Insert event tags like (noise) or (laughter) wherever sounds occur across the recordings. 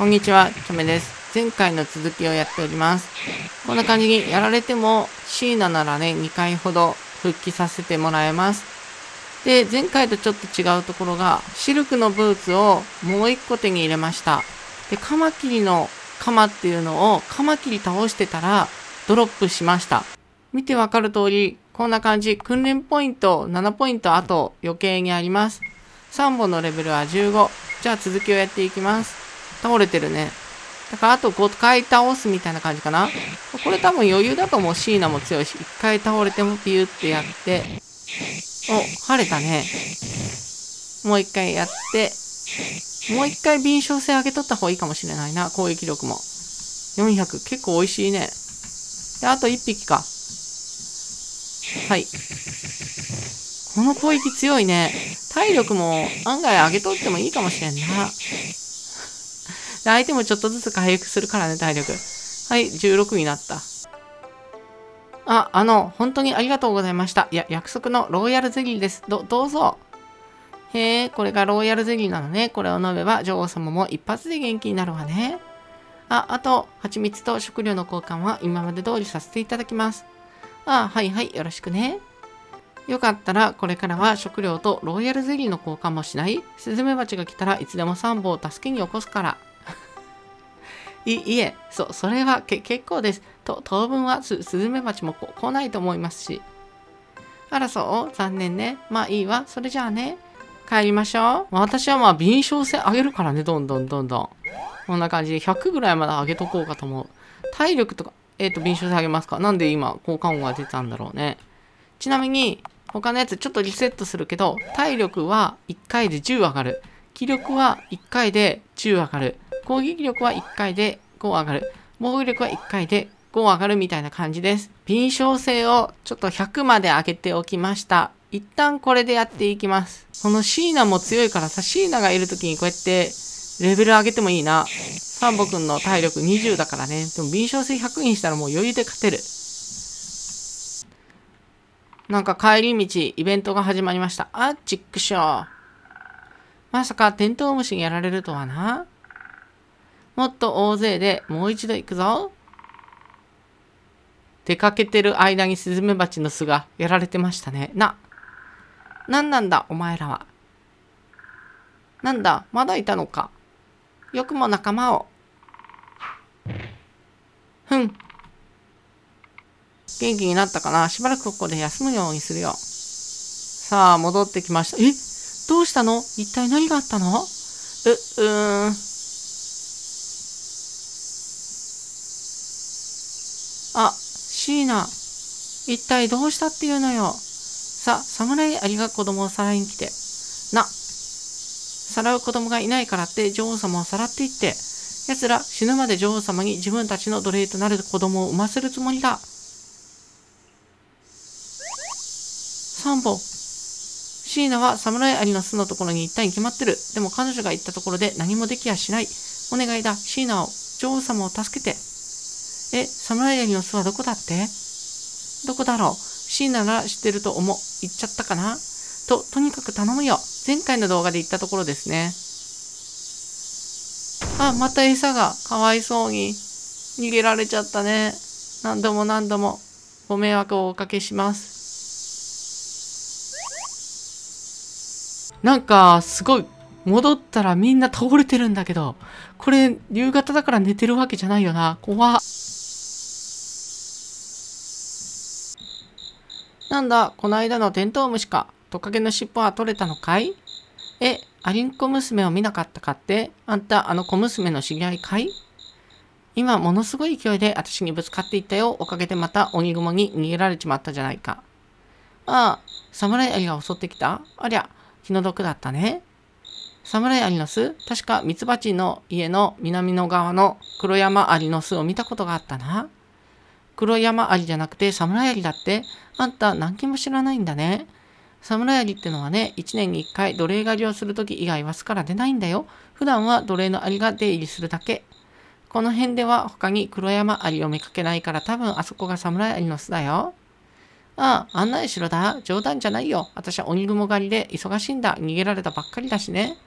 こんにちは、チョメです。前回の続きをやっております。こんな感じにやられてもシーナならね、2回ほど復帰させてもらえます。で、前回とちょっと違うところが、シルクのブーツをもう1個手に入れました。で、カマキリのカマっていうのをカマキリ倒してたらドロップしました。見てわかる通り、こんな感じ。訓練ポイント7ポイントあと余計にあります。3本のレベルは15。じゃあ続きをやっていきます。倒れてるね。だからあと5回倒すみたいな感じかな。これ多分余裕だと思う。シーナも強いし。1回倒れてもピューってやって。お、晴れたね。もう1回やって。もう1回敏捷性上げとった方がいいかもしれないな。攻撃力も。400。結構美味しいね。で、あと1匹か。はい。この攻撃強いね。体力も案外上げとってもいいかもしれんな。で、相手もちょっとずつ回復するからね、体力。はい、16になった。あ、あの、本当にありがとうございました。いや、約束のローヤルゼリーです。ど、どうぞ。へえ、これがローヤルゼリーなのね。これを飲めば女王様も一発で元気になるわね。あ、あと、蜂蜜と食料の交換は今まで通りさせていただきます。あ、はいはい、よろしくね。よかったら、これからは食料とロイヤルゼリーの交換もしないスズメバチが来たらいつでもサンボを助けに起こすから。いいえ、そう、それはけ結構です。と、当分はスズメバチも来ないと思いますし。あらそう？残念ね。まあいいわ。それじゃあね。帰りましょう。私はまあ敏捷性上げるからね。どんどんどんどん。こんな感じで100ぐらいまで上げとこうかと思う。体力とか、えっ、ー、と、敏捷性上げますか？なんで今、効果音が出たんだろうね。ちなみに、他のやつちょっとリセットするけど、体力は1回で10上がる。気力は1回で10上がる。攻撃力は1回で5上がる。防御力は1回で5上がるみたいな感じです。敏捷性をちょっと100まで上げておきました。一旦これでやっていきます。このシーナも強いからさ、シーナがいる時にこうやってレベル上げてもいいな。サンボくんの体力20だからね。でも敏捷性100にしたらもう余裕で勝てる。なんか帰り道、イベントが始まりました。あ、チックショー。まさかテントウムシにやられるとはな。もっと大勢でもう一度行くぞ。出かけてる間にスズメバチの巣がやられてましたね。な。なんなんだ、お前らは。なんだ、まだいたのか。よくも仲間を。ふん。元気になったかなしばらくここで休むようにするよ。さあ、戻ってきました。え？どうしたの？一体何があったの？う、うーん。あ、シーナ。一体どうしたっていうのよ。さ、侍アリが子供をさらいに来て。な。さらう子供がいないからって女王様をさらっていって。奴ら死ぬまで女王様に自分たちの奴隷となる子供を産ませるつもりだ。サンボ。シーナは侍アリの巣のところに行ったに決まってる。でも彼女が行ったところで何もできやしない。お願いだ、シーナを、女王様を助けて。え、侍アリの巣はどこだってどこだろう？シーナなら知ってると思う。言っちゃったかな？と、とにかく頼むよ。前回の動画で言ったところですね。あ、また餌がかわいそうに逃げられちゃったね。何度も何度もご迷惑をおかけします。なんか、すごい、戻ったらみんな倒れてるんだけど、これ、夕方だから寝てるわけじゃないよな。怖っ。なんだ、この間のテントウムシか。トカゲの尻尾は取れたのかい？え、アリンコ娘を見なかったかって？あんた、あの小娘の知り合いかい？今、ものすごい勢いで私にぶつかっていったよ。おかげでまた鬼雲に逃げられちまったじゃないか。ああ、侍アリが襲ってきた？ありゃ、気の毒だったね。侍アリの巣？確かミツバチの家の南の側の黒山アリの巣を見たことがあったな。黒山アリじゃなくて侍アリだってあんた何件も知らないんだね。侍アリってのはね、1年に1回奴隷狩りをするとき以外は巣から出ないんだよ。普段は奴隷のアリが出入りするだけ。この辺では他に黒山アリを見かけないから多分あそこが侍アリの巣だよ。ああ、案内しろだ。冗談じゃないよ。私は鬼雲狩りで忙しいんだ。逃げられたばっかりだしね。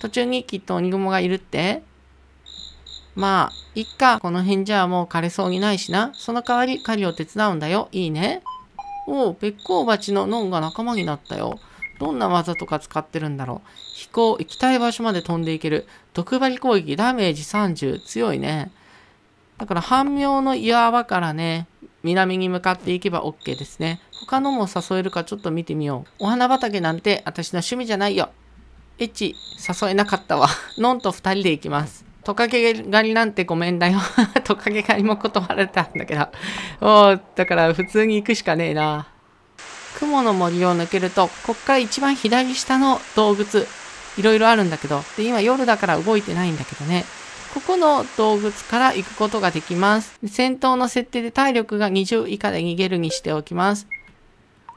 途中にきっと鬼雲がいるって。まあ、いっか。この辺じゃもう枯れそうにないしな。その代わり狩りを手伝うんだよ。いいね。おお、べっこう鉢のノンが仲間になったよ。どんな技とか使ってるんだろう。飛行、行きたい場所まで飛んでいける。毒針攻撃、ダメージ30。強いね。だから半妙の岩場からね、南に向かっていけば OK ですね。他のも誘えるかちょっと見てみよう。お花畑なんて私の趣味じゃないよ。エッチ、誘えなかったわ。(laughs) のんと二人で行きます。トカゲ狩りなんてごめんだよ。(laughs) トカゲ狩りも断られたんだけど。おだから普通に行くしかねえな。雲の森を抜けると、こっから一番左下の洞窟、いろいろあるんだけど、で、今夜だから動いてないんだけどね。ここの洞窟から行くことができます。戦闘の設定で体力が20以下で逃げるにしておきます。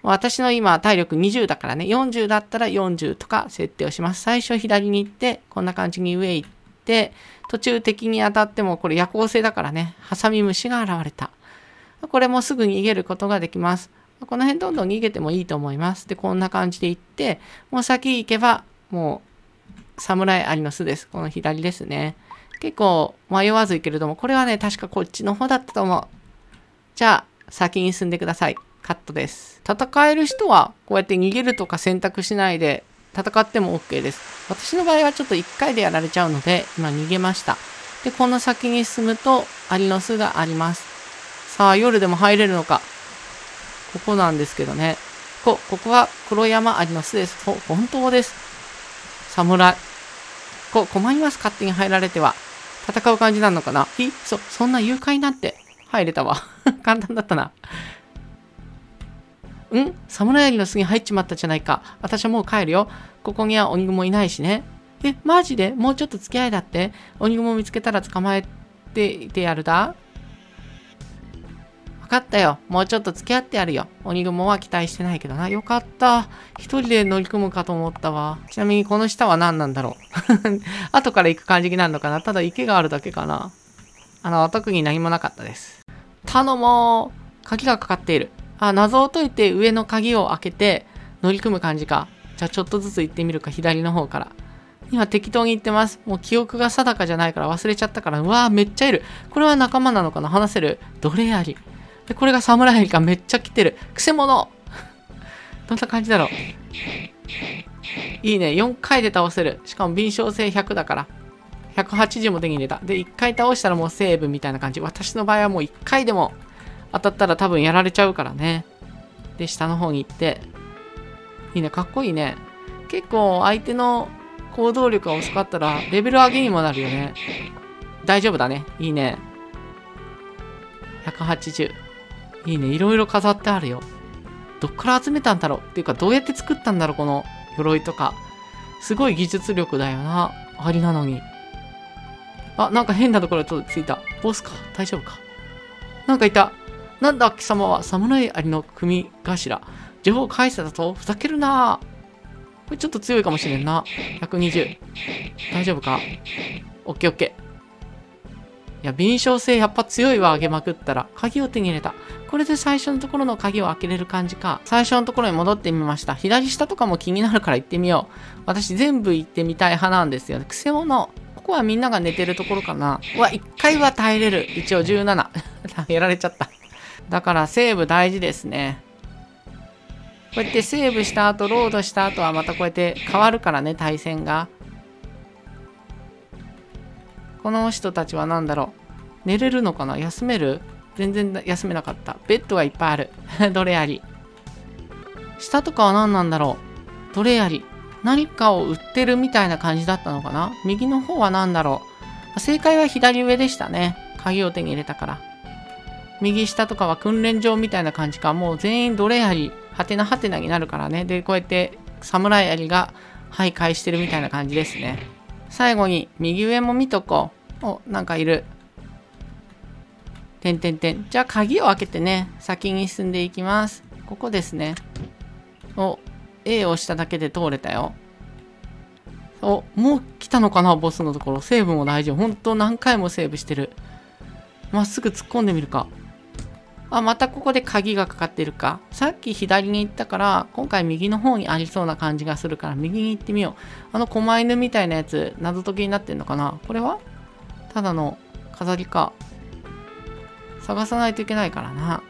私の今体力20だからね、40だったら40とか設定をします。最初左に行って、こんな感じに上行って、途中敵に当たってもこれ夜行性だからね、ハサミムシが現れた。これもすぐ逃げることができます。この辺どんどん逃げてもいいと思います。で、こんな感じで行って、もう先行けば、もう、侍アリの巣です。この左ですね。結構迷わず行けると思う。これはね、確かこっちの方だったと思う。じゃあ、先に進んでください。カットです。戦える人は、こうやって逃げるとか選択しないで、戦っても OK です。私の場合はちょっと1回でやられちゃうので、今逃げました。で、この先に進むと、アリの巣があります。さあ、夜でも入れるのか。ここなんですけどね。こ、ここは黒山アリの巣です。ほ、本当です。侍。こ、困ります。勝手に入られては。戦う感じなのかなひそ、そんな誘拐なんて入れたわ。(laughs) 簡単だったな。ん？侍アリの巣に入っちまったじゃないか。私はもう帰るよ。ここには鬼雲いないしね。え、マジで？もうちょっと付き合いだって？鬼雲見つけたら捕まえていてやるだ？分かったよ。もうちょっと付き合ってやるよ。鬼雲は期待してないけどな。よかった。一人で乗り込むかと思ったわ。ちなみにこの下は何なんだろう。(laughs) 後から行く感じになるのかなただ池があるだけかな。あの、特に何もなかったです。頼もう。鍵がかかっている。あ、謎を解いて上の鍵を開けて乗り組む感じか。じゃあちょっとずつ行ってみるか、左の方から。今適当に言ってます。もう記憶が定かじゃないから忘れちゃったから。うわーめっちゃいる。これは仲間なのかな？話せる？どれやり。で、これが侍ヘリかめっちゃ来てる。くせ者 (laughs) どんな感じだろう？いいね。4回で倒せる。しかも敏捷性100だから。180も手に入れた。で、1回倒したらもうセーブみたいな感じ。私の場合はもう1回でも当たったら多分やられちゃうからね。で、下の方に行って。いいね。かっこいいね。結構相手の行動力が遅かったらレベル上げにもなるよね。大丈夫だね。いいね。180。いいね。いろいろ飾ってあるよ。どっから集めたんだろうっていうか、どうやって作ったんだろうこの鎧とか。すごい技術力だよな。ありなのに。あ、なんか変なところちょっとついた。ボスか。大丈夫か。なんかいた。なんだ貴様は侍アリの組頭。情報返せたと？ふざけるなこれちょっと強いかもしれんな。120。大丈夫か？オッケーオッケー。いや、敏捷性やっぱ強いわ、上げまくったら。鍵を手に入れた。これで最初のところの鍵を開けれる感じか。最初のところに戻ってみました。左下とかも気になるから行ってみよう。私全部行ってみたい派なんですよね。くせ者。ここはみんなが寝てるところかな。うわ、1回は耐えれる。一応17。(laughs) やられちゃった。だからセーブ大事ですね。こうやってセーブした後、ロードした後はまたこうやって変わるからね、対戦が。この人たちは何だろう。寝れるのかな？休める？全然休めなかった。ベッドがいっぱいある。(laughs) どれあり？下とかは何なんだろう？どれあり？何かを売ってるみたいな感じだったのかな？右の方は何だろう？正解は左上でしたね。鍵を手に入れたから。右下とかは訓練場みたいな感じか。もう全員どれあり、はてなはてなになるからね。で、こうやって侍ありが徘徊してるみたいな感じですね。最後に右上も見とこう。お、なんかいる。てんてんてん。じゃあ鍵を開けてね、先に進んでいきます。ここですね。お、A を押しただけで通れたよ。お、もう来たのかなボスのところ。セーブも大丈夫。本当何回もセーブしてる。まっすぐ突っ込んでみるか。あ、またここで鍵がかかってるか。さっき左に行ったから、今回右の方にありそうな感じがするから、右に行ってみよう。あの狛犬みたいなやつ、謎解きになってんのかなこれは？ただの飾りか。探さないといけないからな。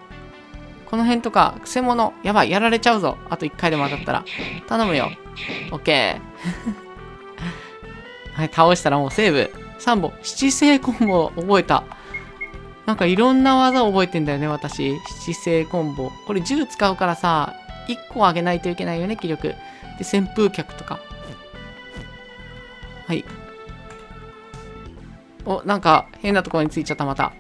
この辺とか、くせ者。やばい、やられちゃうぞ。あと1回でも当たったら。頼むよ。オッケー。(laughs) はい、倒したらもうセーブ。3本。七星コンボ覚えた。なんかいろんな技覚えてんだよね、私。七星コンボ。これ10使うからさ、1個上げないといけないよね、気力。で、扇風客とか。はい。お、なんか変なところについちゃった、また。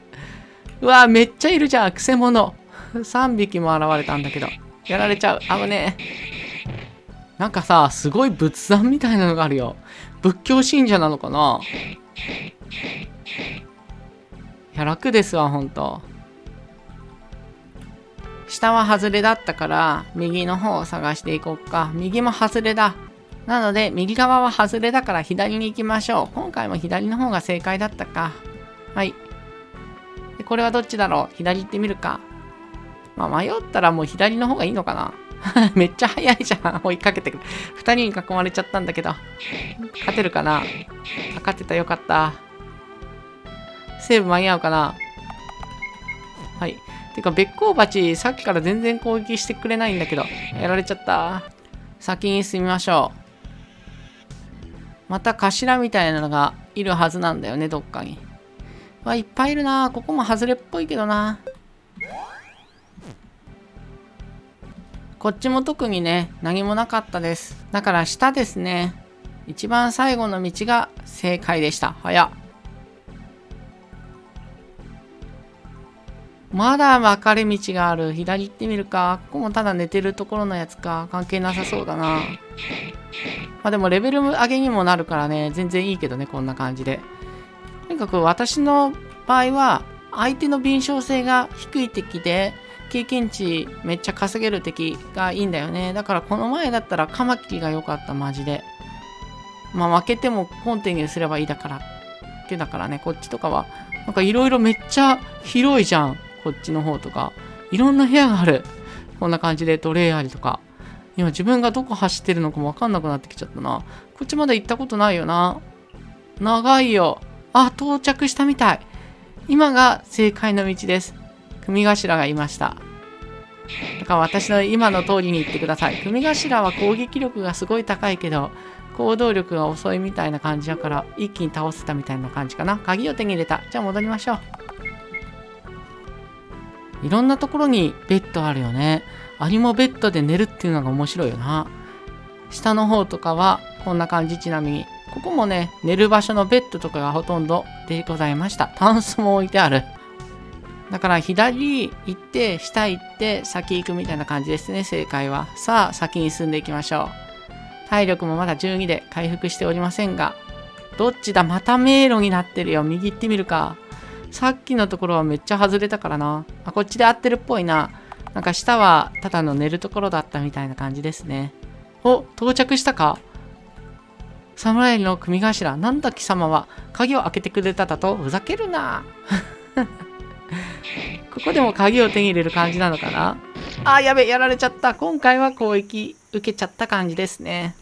(laughs) うわめっちゃいるじゃん、くせ者。3匹も現れたんだけど。やられちゃう。危ねえ。なんかさ、すごい仏壇みたいなのがあるよ。仏教信者なのかな？や、楽ですわ、ほんと。下は外れだったから、右の方を探していこうか。右も外れだ。なので、右側は外れだから左に行きましょう。今回も左の方が正解だったか。はい。でこれはどっちだろう？左行ってみるか。まあ、迷ったらもう左の方がいいのかな。(laughs) めっちゃ速いじゃん。追いかけてくる。二人に囲まれちゃったんだけど。勝てるかな？勝てたよかった。セーブ間に合うかなはい。てか、べっこう鉢、さっきから全然攻撃してくれないんだけど。やられちゃった。先に進みましょう。また頭みたいなのがいるはずなんだよね、どっかに。わ、いっぱいいるな。ここも外れっぽいけどな。こっちも特にね、何もなかったです。だから下ですね。一番最後の道が正解でした。早っ。まだ分かれ道がある。左行ってみるか。ここもただ寝てるところのやつか。関係なさそうだな。まあでもレベル上げにもなるからね、全然いいけどね、こんな感じで。とにかく私の場合は、相手の敏捷性が低い敵で、経験値めっちゃ稼げる敵がいいんだよね。だからこの前だったらカマキリが良かった、マジで。まあ負けてもコンティニューすればいいだから。ってだからね、こっちとかは、なんかいろいろめっちゃ広いじゃん。こっちの方とか。いろんな部屋がある。こんな感じでトレイありとか。今自分がどこ走ってるのかもわかんなくなってきちゃったな。こっちまだ行ったことないよな。長いよ。あ、到着したみたい。今が正解の道です。組頭がいました。だから私の今の通りに言ってください。組頭は攻撃力がすごい高いけど、行動力が遅いみたいな感じだから、一気に倒せたみたいな感じかな。鍵を手に入れた。じゃあ戻りましょう。いろんなところにベッドあるよね。アリもベッドで寝るっていうのが面白いよな。下の方とかはこんな感じちなみに。ここもね、寝る場所のベッドとかがほとんどでございました。タンスも置いてある。だから左行って、下行って、先行くみたいな感じですね、正解は。さあ、先に進んでいきましょう。体力もまだ12で回復しておりませんが、どっちだ？また迷路になってるよ。右行ってみるか。さっきのところはめっちゃ外れたからな。あ、こっちで合ってるっぽいな。なんか下はただの寝るところだったみたいな感じですね。お、到着したか？侍の組頭、なんだ貴様は、鍵を開けてくれただと？ふざけるな。(laughs) ここでも鍵を手に入れる感じなのかな？あ、やべ、やられちゃった。今回は攻撃受けちゃった感じですね。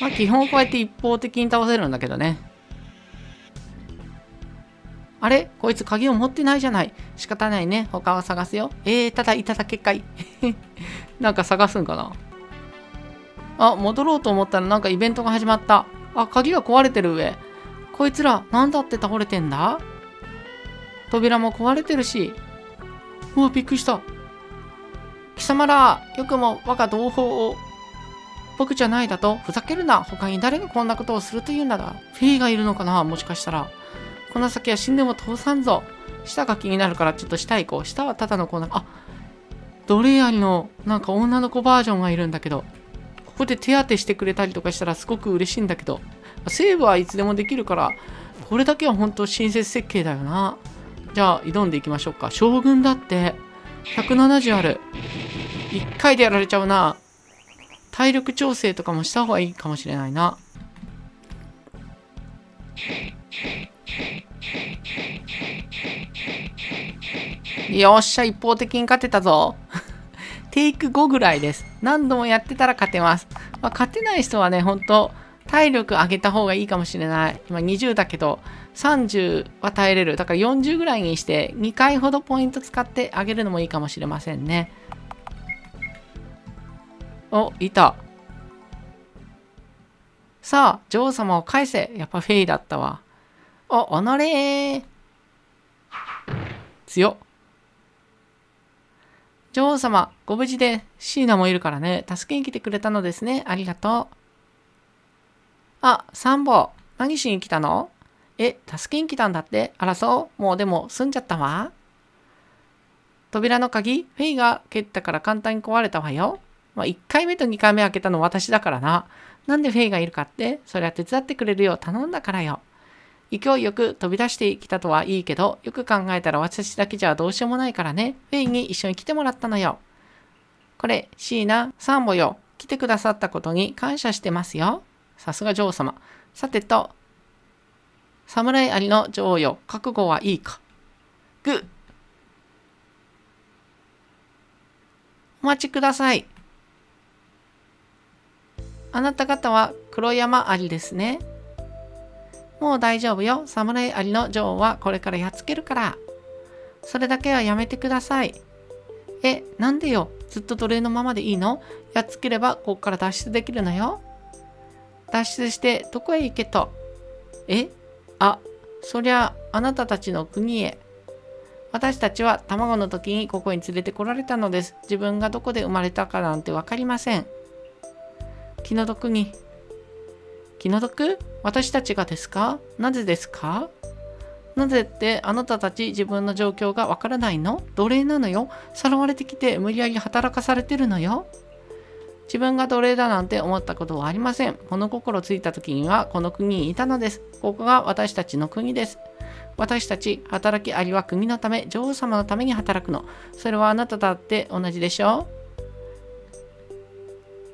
まあ基本こうやって一方的に倒せるんだけどね。あれ？こいつ鍵を持ってないじゃない。仕方ないね。他を探すよ。えー、ただいただけかい。(laughs) なんか探すんかな？あ、戻ろうと思ったらなんかイベントが始まった。あ、鍵が壊れてる上。こいつら、なんだって倒れてんだ？扉も壊れてるし。うわ、びっくりした。貴様ら、よくも我が同胞を。僕じゃないだとふざけるな。他に誰がこんなことをするというんだが。フェイがいるのかな？もしかしたら。この先は死んでも通さんぞ。下が気になるからちょっと下行こう。下はただのこうなあ、ドレアリのなんか女の子バージョンがいるんだけど、ここで手当てしてくれたりとかしたらすごく嬉しいんだけど、セーブはいつでもできるから、これだけは本当親切設計だよな。じゃあ挑んでいきましょうか。将軍だって、170ある。1回でやられちゃうな。体力調整とかもした方がいいかもしれないな。よっしゃ、一方的に勝てたぞ。(laughs) テイク5ぐらいです。何度もやってたら勝てます。まあ、勝てない人はね、ほんと、体力上げた方がいいかもしれない。今20だけど、30は耐えれる。だから40ぐらいにして2回ほどポイント使ってあげるのもいいかもしれませんね。お、いた。さあ、女王様を返せ。やっぱフェイだったわ。お、おのれ強っ。女王様、ご無事でシーナもいるからね。助けに来てくれたのですね。ありがとう。あ、サンボ、何しに来たの？え、助けに来たんだって？あらそう？もうでも済んじゃったわ。扉の鍵、フェイが蹴ったから簡単に壊れたわよ。まあ、1回目と2回目開けたの私だからな。なんでフェイがいるかって？それは手伝ってくれるよう頼んだからよ。勢いよく飛び出してきたとはいいけど、よく考えたら私だけじゃどうしようもないからね。フェイに一緒に来てもらったのよ。これ、シーナ、サンボよ。来てくださったことに感謝してますよ。さすが女王様。さてと、侍ありの女王よ。覚悟はいいか。ぐお待ちください。あなた方は黒山ありですね。もう大丈夫よ。侍ありの女王はこれからやっつけるから。それだけはやめてください。え、なんでよ？ずっと奴隷のままでいいの？やっつければここから脱出できるのよ。脱出してどこへ行けと？え？あ、そりゃあなたたちの国へ。私たちは卵の時にここに連れてこられたのです。自分がどこで生まれたかなんて分かりません。気の毒に。気の毒？私たちがですか？なぜですか？なぜってあなたたち自分の状況がわからないの？奴隷なのよさらわれてきて無理やり働かされてるのよ自分が奴隷だなんて思ったことはありません。物心ついた時にはこの国にいたのです。ここが私たちの国です。私たち働きありは国のため、女王様のために働くの。それはあなただって同じでしょう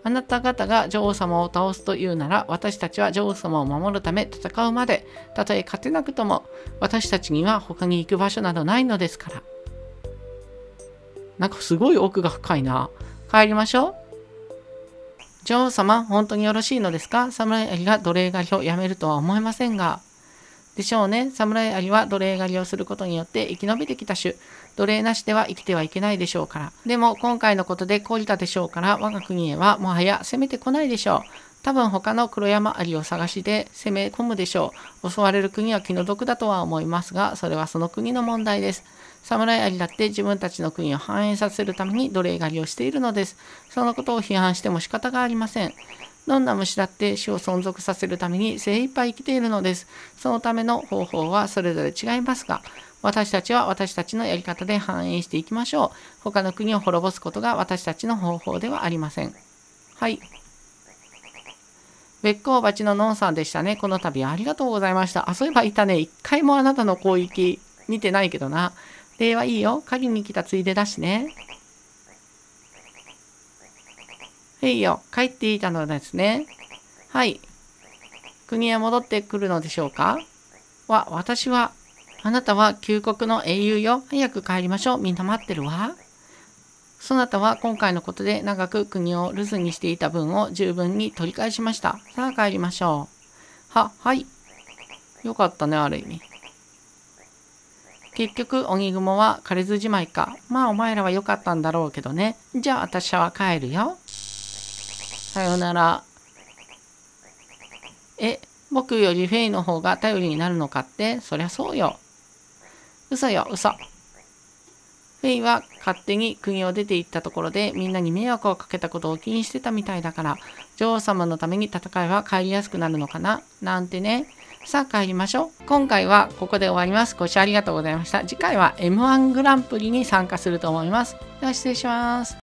あなた方が女王様を倒すというなら、私たちは女王様を守るため戦うまで、たとえ勝てなくとも、私たちには他に行く場所などないのですから。なんかすごい奥が深いな。帰りましょう。女王様、本当によろしいのですか？侍が奴隷狩りをやめるとは思えませんが。でしょうね。侍アリは奴隷狩りをすることによって生き延びてきた種。奴隷なしでは生きてはいけないでしょうから。でも今回のことで懲りたでしょうから我が国へはもはや攻めてこないでしょう。多分他の黒山アリを探しで攻め込むでしょう。襲われる国は気の毒だとは思いますが、それはその国の問題です。侍アリだって自分たちの国を繁栄させるために奴隷狩りをしているのです。そのことを批判しても仕方がありません。どんな虫だって種を存続させるために精一杯生きているのです。そのための方法はそれぞれ違いますが、私たちは私たちのやり方で繁栄していきましょう。他の国を滅ぼすことが私たちの方法ではありません。はい。べっこう鉢のノンさんでしたね。この度ありがとうございました。あ、そういえばいたね。一回もあなたの攻撃見てないけどな。礼はいいよ。狩りに来たついでだしね。へいよ。帰っていたのですね。はい。国へ戻ってくるのでしょうか？わ、私はあなたは旧国の英雄よ。早く帰りましょう。みんな待ってるわ。そなたは今回のことで長く国を留守にしていた分を十分に取り返しました。さあ帰りましょう。は、はい。よかったね、ある意味。結局、鬼雲は枯れずじまいか。まあ、お前らは良かったんだろうけどね。じゃあ、私は帰るよ。さよなら。え、僕よりフェイの方が頼りになるのかって？そりゃそうよ。嘘よ、嘘。フェイは勝手に国を出て行ったところでみんなに迷惑をかけたことを気にしてたみたいだから女王様のために戦いは帰りやすくなるのかな？なんてね。さあ帰りましょう。今回はここで終わります。ご視聴ありがとうございました。次回は M1 グランプリに参加すると思います。では失礼します。